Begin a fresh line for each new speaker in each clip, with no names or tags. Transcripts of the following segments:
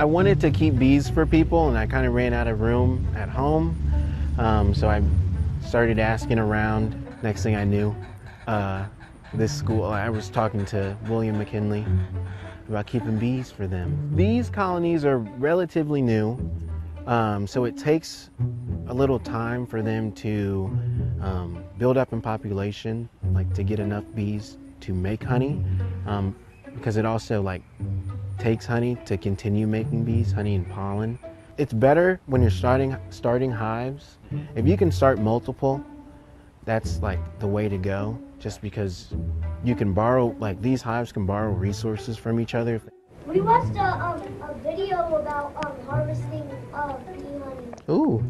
I wanted to keep bees for people and I kind of ran out of room at home. Um, so I started asking around. Next thing I knew, uh, this school, I was talking to William McKinley about keeping bees for them. These colonies are relatively new, um, so it takes a little time for them to um, build up in population, like to get enough bees to make honey, um, because it also like takes honey to continue making bees, honey and pollen. It's better when you're starting starting hives. If you can start multiple, that's like the way to go. Just because you can borrow, like these hives can borrow resources from each other.
We watched a, um, a video about um, harvesting uh, bee honey.
Ooh,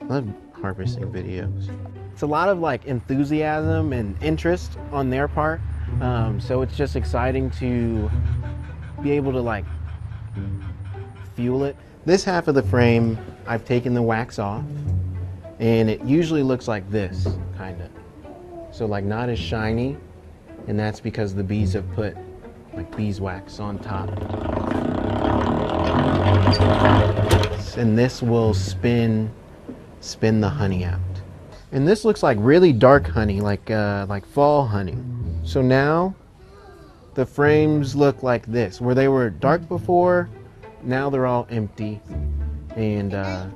I love harvesting videos. It's a lot of like enthusiasm and interest on their part. Um, so it's just exciting to be able to like fuel it. This half of the frame, I've taken the wax off and it usually looks like this, kind of. So like not as shiny and that's because the bees have put like beeswax on top. And this will spin, spin the honey out. And this looks like really dark honey, like, uh, like fall honey. So now the frames look like this, where they were dark before, now they're all empty. And uh,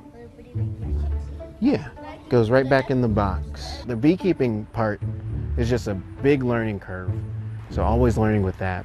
yeah, goes right back in the box. The beekeeping part is just a big learning curve. So always learning with that.